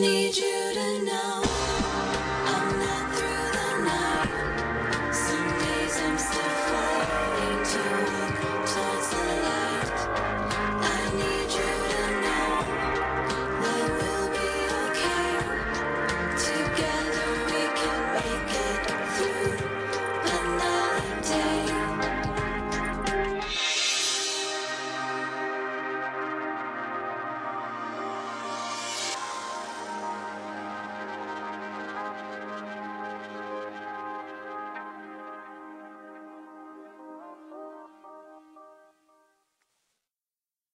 need you.